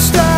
stop.